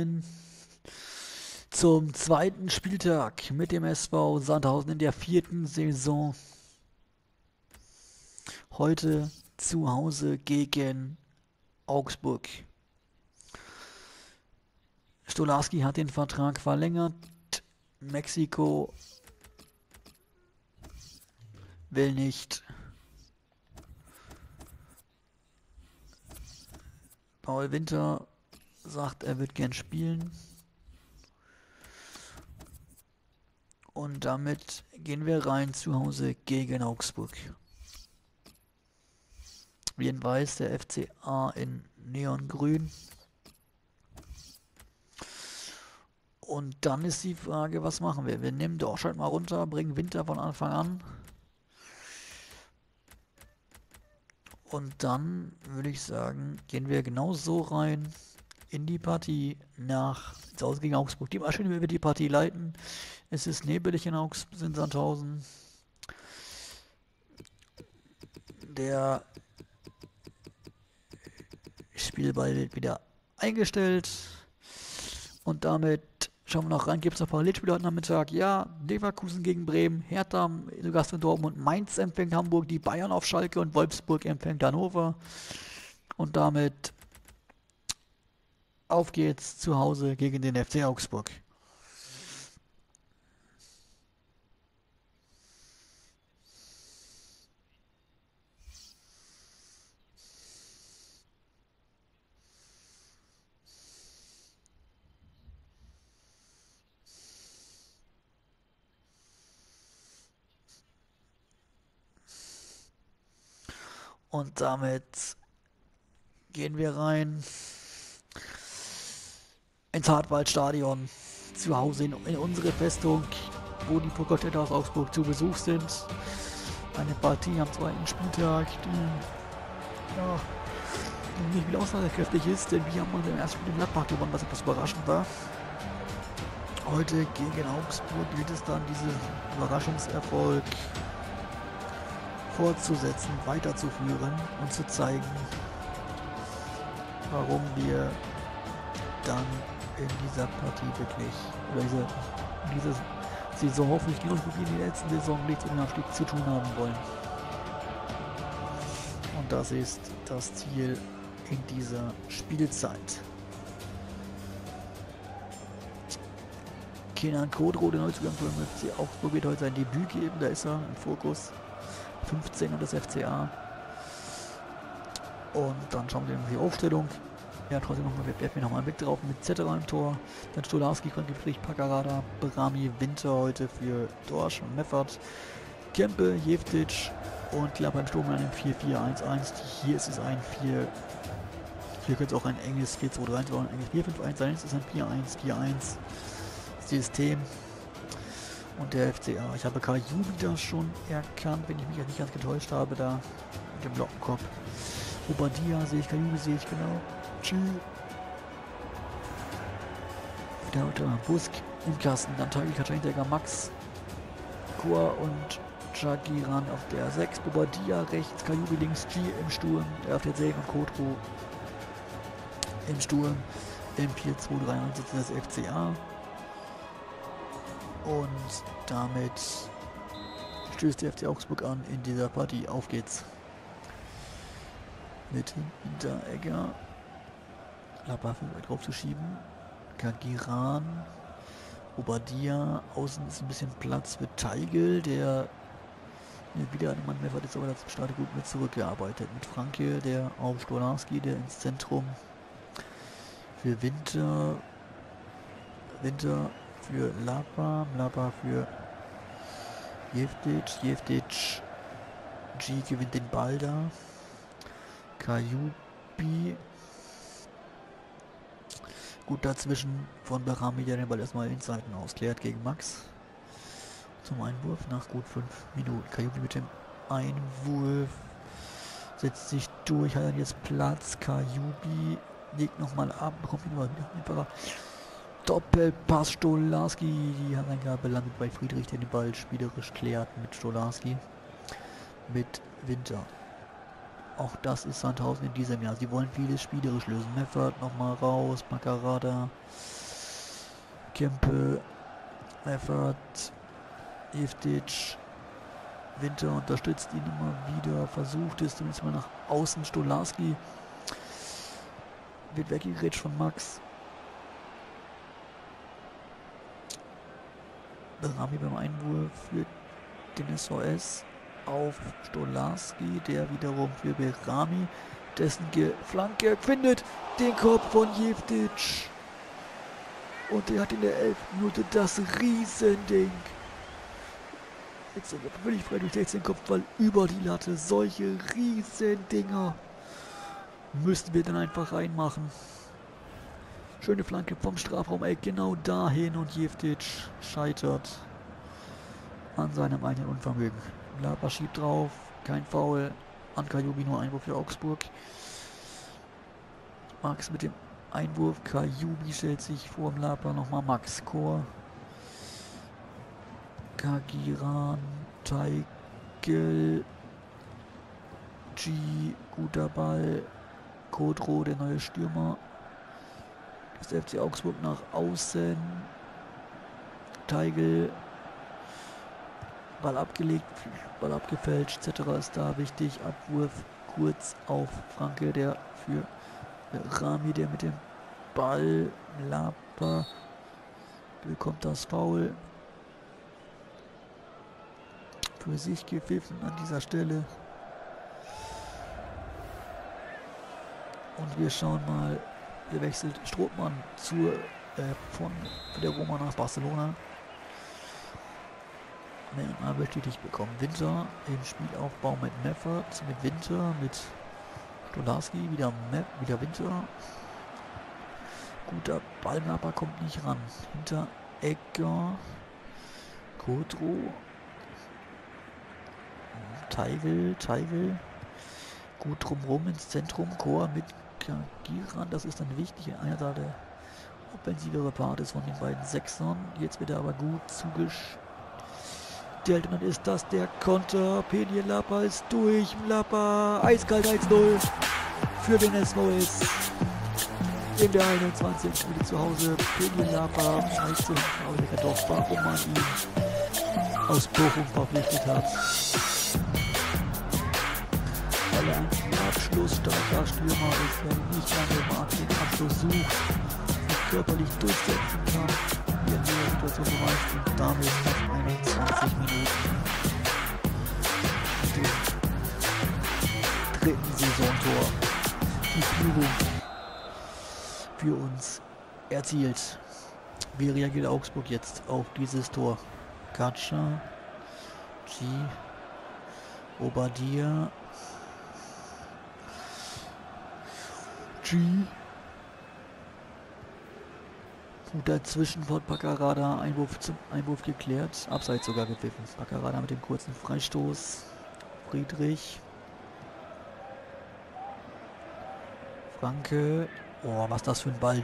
willkommen zum zweiten Spieltag mit dem SV Sandhausen in der vierten Saison. Heute zu Hause gegen Augsburg. Stolarski hat den Vertrag verlängert. Mexiko will nicht. Paul Winter sagt, er wird gern spielen. Und damit gehen wir rein zu Hause gegen Augsburg. Wie in weiß der FCA in Neongrün. Und dann ist die Frage, was machen wir? Wir nehmen Dorscheid mal runter, bringen Winter von Anfang an. Und dann würde ich sagen, gehen wir genau so rein in die Partie nach Hause gegen Augsburg. Die Maschine wird die Partie leiten. Es ist nebelig in Augsburg, in Sandhausen. Der Spielball wird wieder eingestellt. Und damit Schauen wir noch rein, gibt es noch Parallelspiele heute Nachmittag? Ja, Leverkusen gegen Bremen, Hertha zu Gast in Dortmund, Mainz empfängt Hamburg, die Bayern auf Schalke und Wolfsburg empfängt Hannover. Und damit auf geht's zu Hause gegen den FC Augsburg. Und damit gehen wir rein ins Hartwaldstadion. Zu Hause in, in unsere Festung, wo die Pokalstädte aus Augsburg zu Besuch sind. Eine Partie am zweiten Spieltag, die, ja, nicht wieder aussagekräftig ist, denn wir haben uns im ersten Spiel in Gladbach gewonnen, was etwas überraschend war. Heute gegen Augsburg gilt es dann, diesen Überraschungserfolg fortzusetzen, weiterzuführen und zu zeigen, warum wir dann in dieser Partie wirklich, oder diese, diese Saison hoffentlich genauso wie der letzten Saison nichts mit dem Abstieg zu tun haben wollen. Und das ist das Ziel in dieser Spielzeit. Kenan Kodro, der Neuzugang vom FC Augsburg, wird heute sein Debüt geben. Da ist er im Fokus. 15 und das FCA. Und dann schauen wir uns die Aufstellung. Ja, trotzdem nochmal, wir werfen nochmal einen drauf mit Zetterer im Tor. Dann Stolarski, Friedrich, Paccarada, Brami, Winter heute für Dorsch und Meffert. Kempe, Jeftic und Klapper im Sturm an einem 4-4-1-1. Hier ist es ein 4. Hier könnte es auch ein enges 4-2-3 oder ein enges 4-5-1 sein. Es ist ein 4-1-4-1 System. Und der FCA. Ich habe Kajubi da schon erkannt, wenn ich mich nicht ganz getäuscht habe, da mit dem Lockenkopf. Obadia sehe ich, Kajubi sehe ich genau. Tschüss. Wieder unter Busk im Kasten. Dann Tagi Kaczyndecker, Max, Kua und Jagiran auf der 6. Bobadilla rechts, Kajubi links, G im Sturm. Der auf der 10 und Kotro im Sturm. Im 4-2-3 sitzt das FCA. Und damit stößt der FC Augsburg an in dieser Partie. Auf geht's. Mit Hinteregger. Labaffe drauf zu schieben. Kagiran. Obadia. Außen ist ein bisschen Platz für Teigel, der wieder ein Mann mehr ist aber das Start gut mit zurückgearbeitet. Mit Franke, der auf Stolarski, der ins Zentrum für Winter. Winter für Lapa, Lapa für Jevdic, Jevdic, G gewinnt den Ball da. Kajubi. Gut dazwischen von Berami, der den Ball erstmal in Seiten ausklärt gegen Max. Zum Einwurf nach gut 5 Minuten. Kajubi mit dem Einwurf setzt sich durch, hat dann jetzt Platz. Kajubi legt nochmal ab, bekommt ihn mal einfacher. Doppelpass Stolarski. Die Angabe landet bei Friedrich, der den Ball spielerisch klärt mit Stolarski. Mit Winter. Auch das ist Sandhausen in diesem Jahr. Sie wollen vieles spielerisch lösen. Meffert nochmal raus, Makarada, Kempe, Meffert, Evdic, Winter unterstützt ihn immer wieder, versucht es zumindest mal nach außen. Stolarski wird weggegrätscht von Max. Rami beim Einwurf für den SOS auf Stolarski, der wiederum für Berami dessen Flanke findet den Kopf von Jevdic. Und er hat in der 11. Minute das Riesending. Jetzt sind wir völlig frei durch 16 Kopfball über die Latte. Solche Riesendinger müssten wir dann einfach reinmachen. Schöne Flanke vom Strafraum, ey, genau dahin und Jevdic scheitert an seinem eigenen Unvermögen. Lapa schiebt drauf, kein Foul. An Kajubi nur Einwurf für Augsburg. Max mit dem Einwurf. Kajubi stellt sich vor dem Lapa nochmal Max Chor. Kagiran, Teigel, G, guter Ball. Kodro, der neue Stürmer. Das FC Augsburg nach außen. Teigel Ball abgelegt, Ball abgefälscht, etc. ist da wichtig. Abwurf kurz auf Franke, der für Rami, der mit dem Ball Lapa bekommt das Foul. Für sich gepfiffen an dieser Stelle. Und wir schauen mal, hier wechselt Strohmann zur, äh, von der Roma nach Barcelona mehrmal bestätigt bekommen. Winter im Spielaufbau mit Meffert, mit Winter, mit Stolarski, wieder, Mep, wieder Winter. Guter Ballnapper kommt nicht ran. Hinter Egger, Kodro, Teigel, Teigel. Gut drumherum ins Zentrum, Chor mit Kagiran, das ist dann wichtig. Einer der offensivere Part ist von den beiden Sechsern. Jetzt wird er aber gut zugeschickt gestellt und dann ist das der Konter. Penien Lapa ist durch. Lapa eiskalt 1-0 für den SVS. In der 21. Minute zu Hause. Penien 1 zu hinten. doch, warum man ihn aus Bochum verpflichtet hat. Weil er ein abschlussstarker Stürmer ist, der nicht lange den Abschluss sucht, sich körperlich durchsetzen kann Situation beweist und damit nach 21 Minuten dem dritten Saisontor die Führung für uns erzielt. Wie reagiert Augsburg jetzt auf dieses Tor? Katscha, G, Obadia, G, Guter Zwischenwort Paccarada, Einwurf zum Einwurf geklärt, abseits sogar gepfiffen. Paccarada mit dem kurzen Freistoß. Friedrich. Franke. Oh, was das für ein Ball.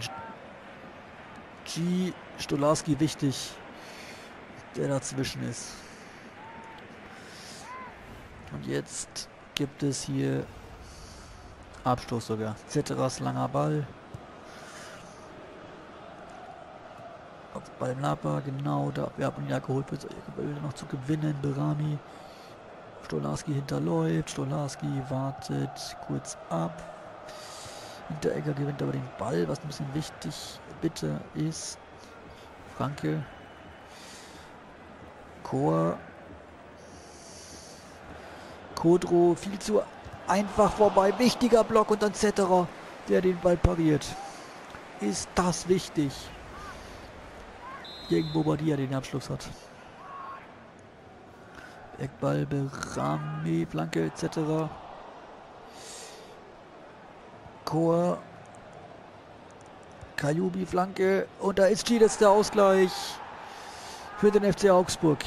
G. Stolarski wichtig, der dazwischen ist. Und jetzt gibt es hier Abstoß sogar. Zetteras langer Ball. Beim Lapa, genau, da wir haben ihn ja geholt, wird noch zu gewinnen. Berami, Stolarski hinterläuft, Stolarski wartet kurz ab. Hinteregger gewinnt aber den Ball, was ein bisschen wichtig bitte ist. Franke, Chor, Kodro, viel zu einfach vorbei, wichtiger Block und dann Zetterer, der den Ball pariert. Ist das wichtig? Gegen Bobadilla den Abschluss hat. Eckball, Berami, Flanke etc. Chor. Kajubi, Flanke. Und da ist Chides der Ausgleich für den FC Augsburg.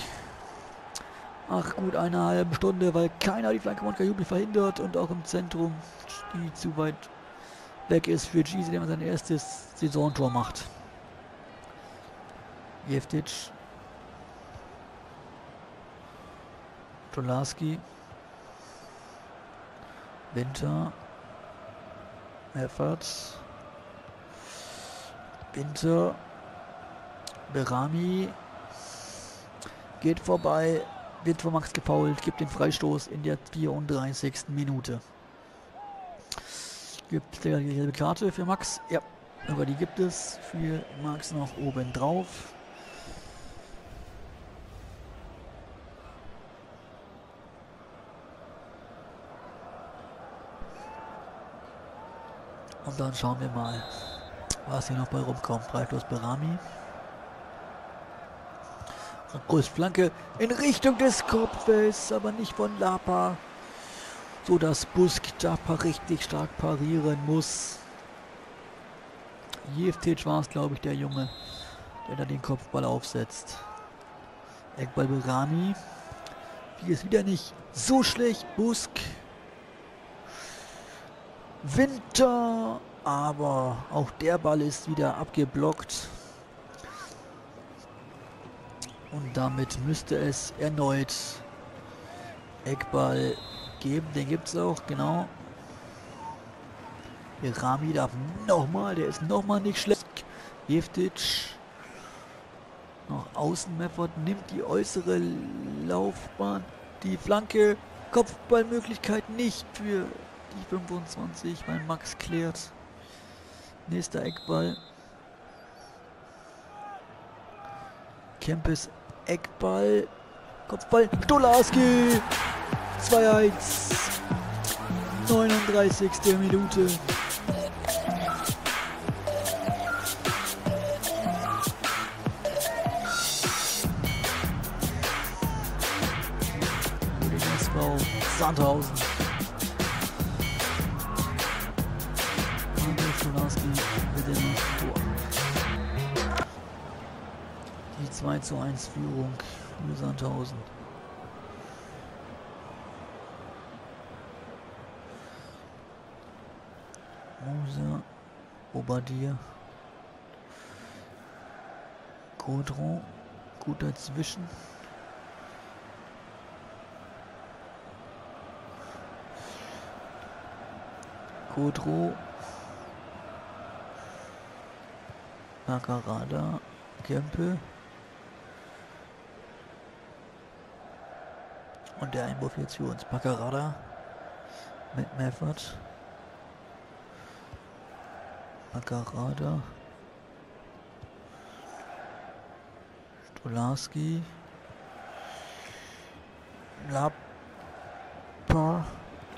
Ach gut, eine halbe Stunde, weil keiner die Flanke von Kajubi verhindert und auch im Zentrum, die zu weit weg ist für Giese, der sein erstes Saisontor macht. Jeftic. Stolarski. Winter. Effort. Winter. Berami. Geht vorbei. Wird von Max gefault. Gibt den Freistoß in der 34. Minute. Gibt es die gelbe Karte für Max? Ja, aber die gibt es für Max noch oben drauf. Und dann schauen wir mal, was hier noch bei rumkommt. Freistoß Berami. Flanke in Richtung des Kopfes, aber nicht von Lapa. So dass Busk da richtig stark parieren muss. Jeftic war es, glaube ich, der Junge, der da den Kopfball aufsetzt. Eckball Berami. Hier ist wieder nicht so schlecht. Busk. Winter. Aber auch der Ball ist wieder abgeblockt. Und damit müsste es erneut Eckball geben. Den gibt es auch, genau. Der Rami darf nochmal, der ist nochmal nicht schlecht. Jeftic noch außen. Meffert nimmt die äußere Laufbahn. Die Flanke, Kopfballmöglichkeit nicht für 25, weil Max klärt. Nächster Eckball. Kempes Eckball. Kopfball. Stolarski. 2-1. 39. Minute. Sandhausen. 2 zu 1 Führung für Sandhausen. Moser, Obadier, Godron, gut dazwischen. Godro, Nakarada, Kempe. Und der Einwurf jetzt für uns. Paccarada mit Meffert. Paccarada. Stolarski. Lappa.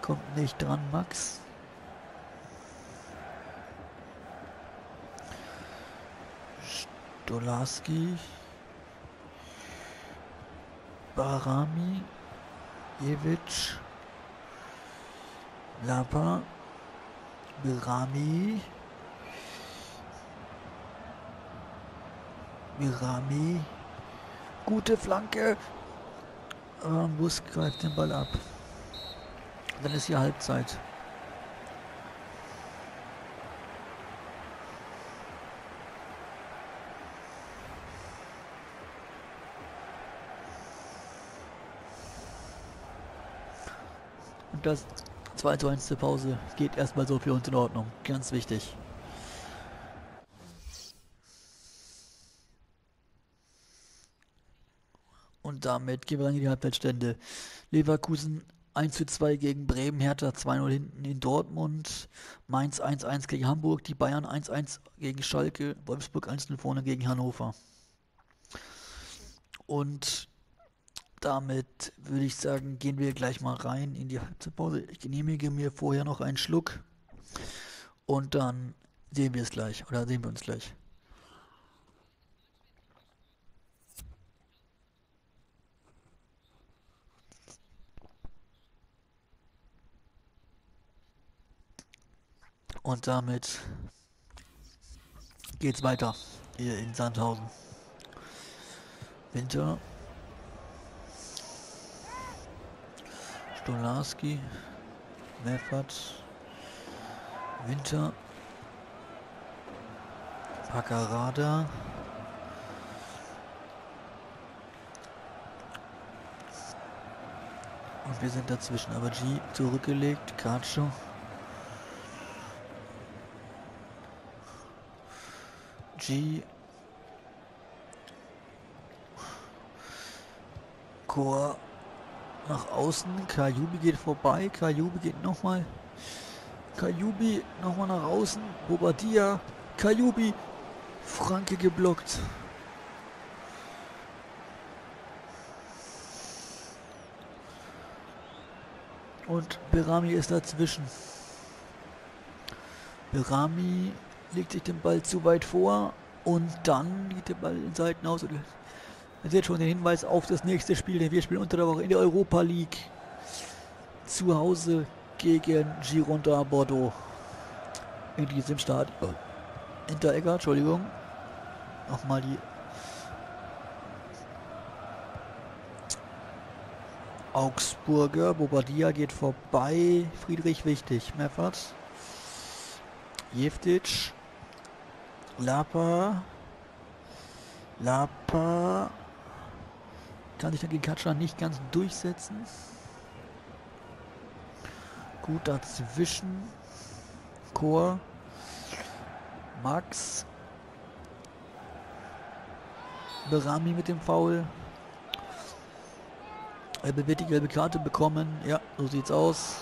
Kommt nicht dran, Max. Stolarski. Barami. Jevic. Lapa. Birami. Birami. Gute Flanke. Aber Bus greift den Ball ab. Dann ist hier Halbzeit. Das 2 zu 1 zur Pause geht erstmal so für uns in Ordnung. Ganz wichtig. Und damit gehen wir dann in die Halbzeitstände. Leverkusen 1 zu 2 gegen Bremen, Hertha 2-0 hinten in Dortmund, Mainz 1-1 gegen Hamburg, die Bayern 1-1 gegen Schalke, Wolfsburg 1-0 vorne gegen Hannover. Und damit würde ich sagen, gehen wir gleich mal rein in die Halbzeitpause. Ich genehmige mir vorher noch einen Schluck und dann sehen wir es gleich oder sehen wir uns gleich. Und damit geht's weiter hier in Sandhausen. Winter Stolarski, Meffert, Winter, Paccarada, Und wir sind dazwischen. Aber G zurückgelegt. Katscho. G. Chor nach außen. Kajubi geht vorbei. Kajubi geht nochmal. Kajubi nochmal nach außen. Bobadilla. Kajubi. Franke geblockt. Und Berami ist dazwischen. Berami legt sich den Ball zu weit vor und dann geht der Ball in Seiten aus. Ihr seht schon den Hinweis auf das nächste Spiel, denn wir spielen unter der Woche in der Europa League zu Hause gegen Gironda Bordeaux in diesem Stadion. Hinteregger, Entschuldigung. Nochmal die Augsburger. Bobadilla geht vorbei. Friedrich wichtig. Meffert. Jeftic. Lapa. Lapa. Kann sich dann gegen Katscha nicht ganz durchsetzen. Gut dazwischen. Chor. Max. Berami mit dem Foul. Er wird die gelbe Karte bekommen. Ja, so sieht's aus.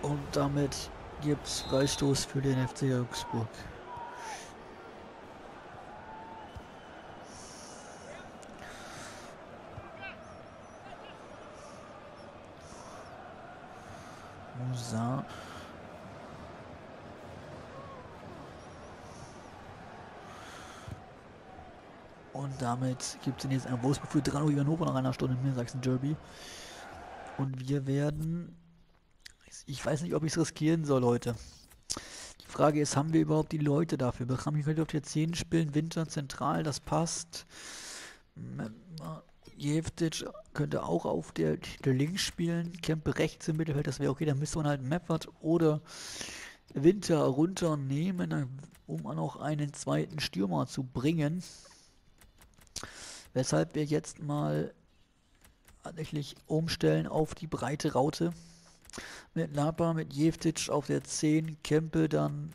Und damit gibt es Freistoß für den FC Augsburg. Musa. Und damit gibt es jetzt ein Wolfsburg für 3 Uhr Hannover nach einer Stunde im Sachsen Derby. Und wir werden. Ich weiß nicht, ob ich es riskieren soll heute. Die Frage ist, haben wir überhaupt die Leute dafür? Beckham könnte auf der 10 spielen, Winter zentral, das passt. Jevtic könnte auch auf der, der Links spielen. Kempe rechts im Mittelfeld, das wäre okay. Dann müsste man halt Meffert oder Winter runternehmen, um noch einen zweiten Stürmer zu bringen. Weshalb wir jetzt mal tatsächlich umstellen auf die breite Raute. Mit Lapa, mit Jevtic auf der 10, Kempe dann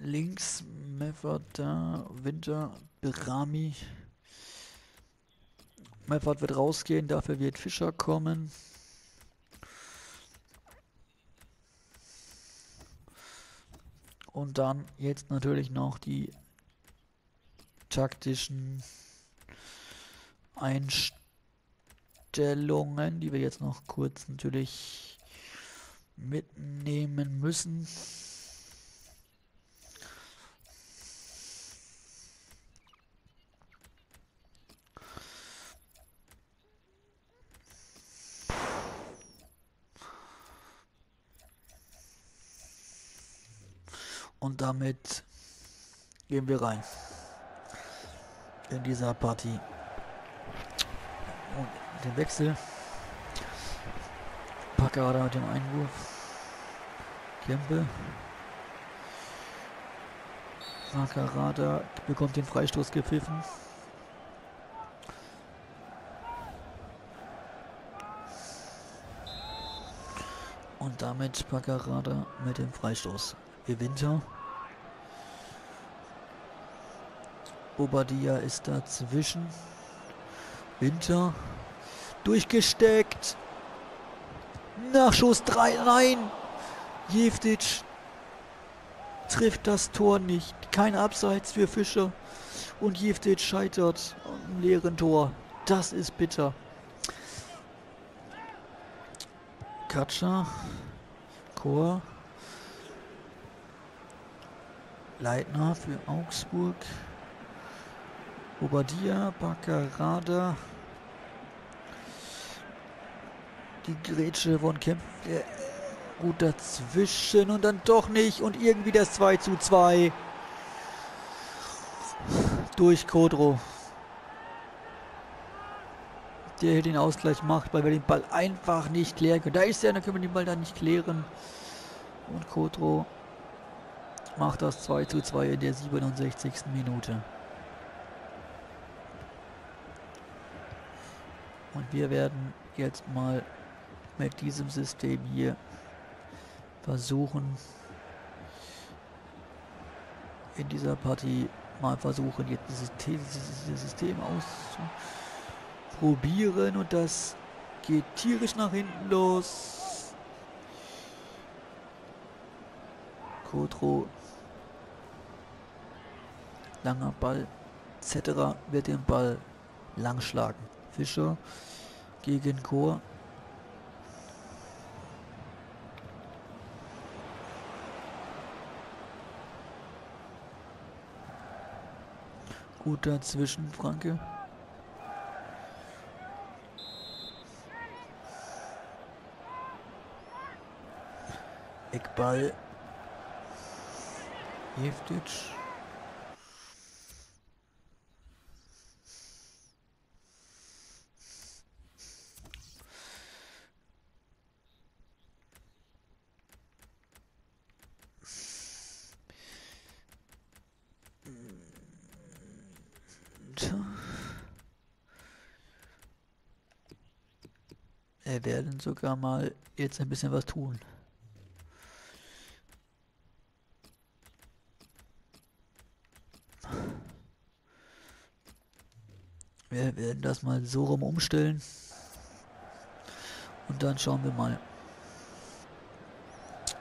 links, Meffert da, Winter, Berami. Meffert wird rausgehen, dafür wird Fischer kommen. Und dann jetzt natürlich noch die taktischen Einstellungen, die wir jetzt noch kurz natürlich mitnehmen müssen. Und damit gehen wir rein in dieser Partie. Und den Wechsel. Packerada mit dem Einwurf. Kempe. Packerada bekommt den Freistoß gepfiffen. Und damit Packerada mit dem Freistoß gewinnt er. Bobadilla ist dazwischen. Winter. Durchgesteckt. Nachschuss 3. Nein. Jeftic trifft das Tor nicht. Kein Abseits für Fischer. Und Jeftic scheitert am leeren Tor. Das ist bitter. Katscha. Chor. Leitner für Augsburg. Obadia, Baccarada. Die Grätsche von Kempf. Äh, gut dazwischen und dann doch nicht. Und irgendwie das 2 zu 2. Durch Kodro. Der hier den Ausgleich macht, weil wir den Ball einfach nicht klären können. Da ist er, dann können wir den Ball dann nicht klären. Und Kodro macht das 2 zu 2 in der 67. Minute. Und wir werden jetzt mal mit diesem System hier versuchen, in dieser Partie mal versuchen, jetzt dieses System auszuprobieren. Und das geht tierisch nach hinten los. Kotro. Langer Ball. Etc. wird den Ball lang schlagen. Fischer gegen Chor. Gut dazwischen, Franke. Eckball. Jeftic. Wir werden sogar mal jetzt ein bisschen was tun. Wir werden das mal so rum umstellen. Und dann schauen wir mal,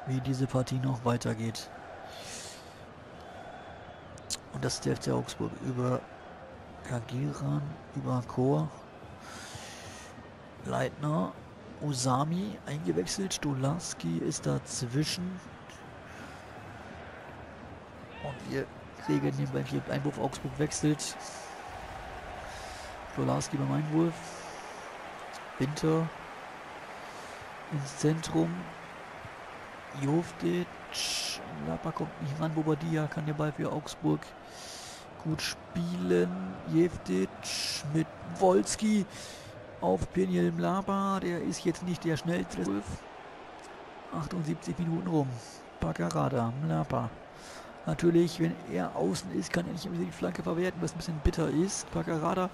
wie diese Partie noch weitergeht. Und das ist der FC Augsburg über Kagiran, über Chor, Leitner, Osami eingewechselt, Stolarski ist dazwischen. Und wir kriegen den hier. Einwurf Augsburg wechselt. Stolarski beim Einwurf. Winter ins Zentrum. Jovdic. Lapa kommt nicht ran. Bobadilla kann den Ball für Augsburg gut spielen. Jevdic mit Wolski auf Peniel Mlaba. Der ist jetzt nicht der schnellste. 78 Minuten rum. Bagarada, Mlaba. Natürlich, wenn er außen ist, kann er nicht die Flanke verwerten, was ein bisschen bitter ist. Bagarada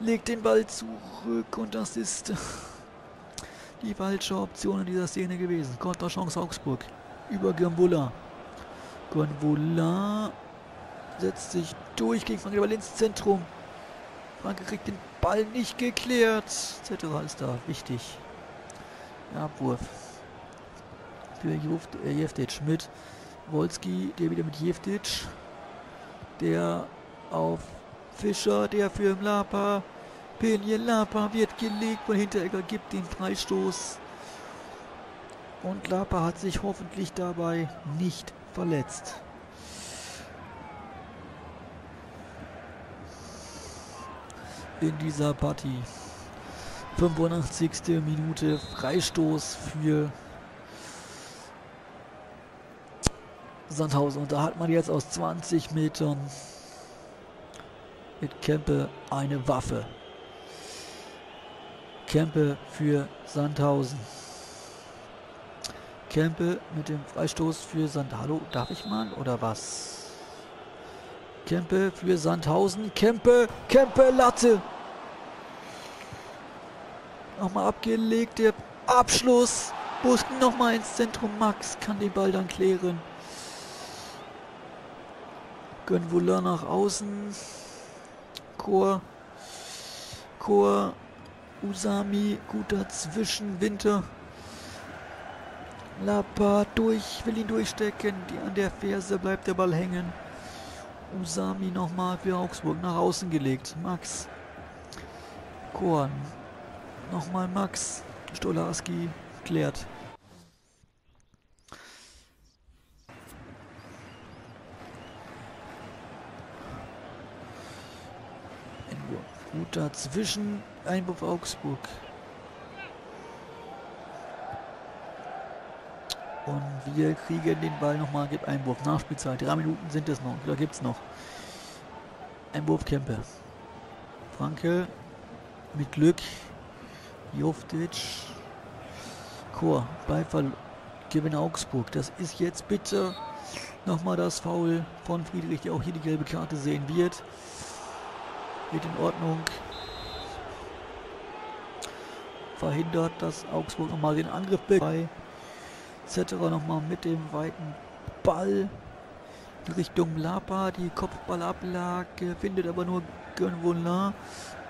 legt den Ball zurück und das ist die falsche Option in dieser Szene gewesen. Konterchance Augsburg über Gambula. Gonvola setzt sich durch gegen Frank ins Zentrum. Franke kriegt den Ball nicht geklärt. etc. ist da wichtig. Abwurf. Für äh, Jeftic mit Wolski, der wieder mit Jeftic. Der auf Fischer, der für Mlapa. Penje Lapa wird gelegt von Hinteregger, gibt den Freistoß. Und Lapa hat sich hoffentlich dabei nicht verletzt. In dieser Partie. 85. Minute Freistoß für Sandhausen. Und da hat man jetzt aus 20 Metern mit Kempe eine Waffe. Kempe für Sandhausen. Kempe mit dem Freistoß für Sandhalo. Darf ich mal oder was? Kempe für Sandhausen. Kempe, Kempe, Latte. Nochmal abgelegt, der Abschluss. Busken nochmal ins Zentrum. Max kann den Ball dann klären. Gönwuller nach außen. Chor. Chor. Usami gut dazwischen. Winter. Lapa durch, will ihn durchstecken. Die, an der Ferse bleibt der Ball hängen. Usami nochmal für Augsburg nach außen gelegt. Max. Korn. Nochmal Max. Stolarski klärt. Gut dazwischen. Einwurf Augsburg. Und wir kriegen den Ball nochmal, gibt Einwurf, Nachspielzeit. Drei Minuten sind es noch, da gibt es noch. Einwurf Kempe. Franke mit Glück. Joftic. Chor, Beifall, Gewinn Augsburg. Das ist jetzt bitte nochmal das Foul von Friedrich, der auch hier die gelbe Karte sehen wird. Geht in Ordnung. verhindert, dass Augsburg nochmal den Angriff bekommt. Zetterer nochmal mit dem weiten Ball Richtung Lapa. Die Kopfballablage findet aber nur Gönvolin.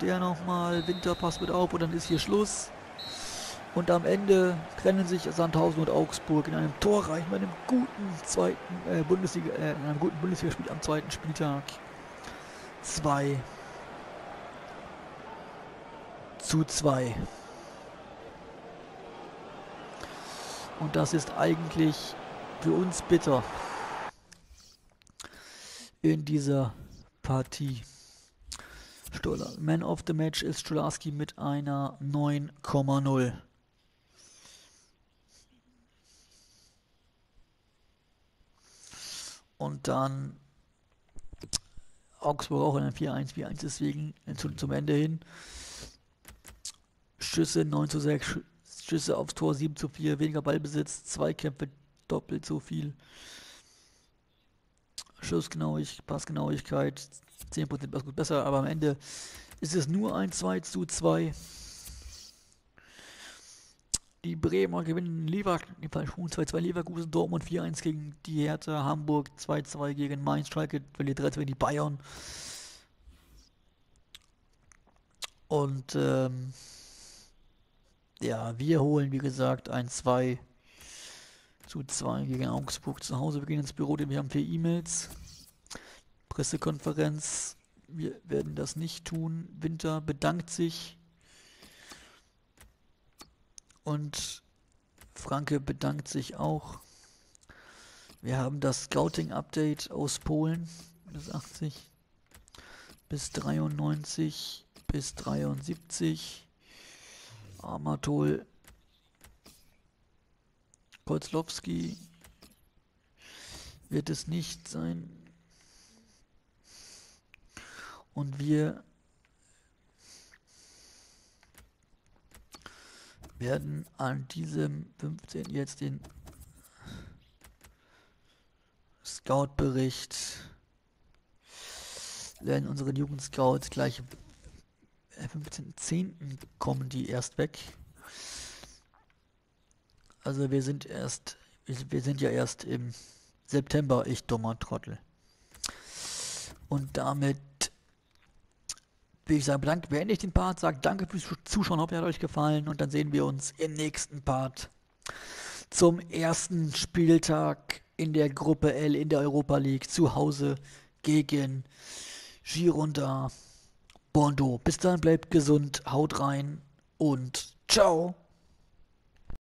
Der nochmal Winterpass mit auf und dann ist hier Schluss. Und am Ende trennen sich Sandhausen und Augsburg in einem Torreich bei einem guten zweiten äh, Bundesliga, äh, in einem guten Bundesligaspiel am zweiten Spieltag. 2 zu 2. Und das ist eigentlich für uns bitter in dieser Partie. Stola. Man of the Match ist Stolarski mit einer 9,0. Und dann Augsburg auch in einem 4-1-4-1, deswegen zum Ende hin. Schüsse 9 zu 6, Schüsse aufs Tor 7 zu 4, weniger Ballbesitz, Zweikämpfe doppelt so viel. Schussgenauigkeit, Passgenauigkeit 10% gut besser, aber am Ende ist es nur ein 2 zu 2. Die Bremer gewinnen Leverkusen, 2-2 Leverkusen, Dortmund 4-1 gegen die Hertha, Hamburg 2-2 gegen Mainz, Schalke verliert 3-2 gegen die Bayern. Und ähm, ja, wir holen wie gesagt ein 2 zu 2 gegen Augsburg zu Hause. Wir gehen ins Büro, denn wir haben vier E-Mails. Pressekonferenz. Wir werden das nicht tun. Winter bedankt sich. Und Franke bedankt sich auch. Wir haben das Scouting-Update aus Polen. Bis 80 bis 93 bis 73. Armatol Kolzlowski wird es nicht sein. Und wir werden an diesem 15. jetzt den Scout-Bericht werden unsere Jugendscouts gleich 15.10. kommen die erst weg. Also wir sind erst, wir sind ja erst im September, ich dummer Trottel. Und damit will ich sagen, bedanke, beende ich den Part, sage danke fürs Zuschauen, hoffe, hat euch gefallen und dann sehen wir uns im nächsten Part zum ersten Spieltag in der Gruppe L in der Europa League zu Hause gegen Girondin Bordeaux. Bis dann, bleibt gesund, haut rein und ciao.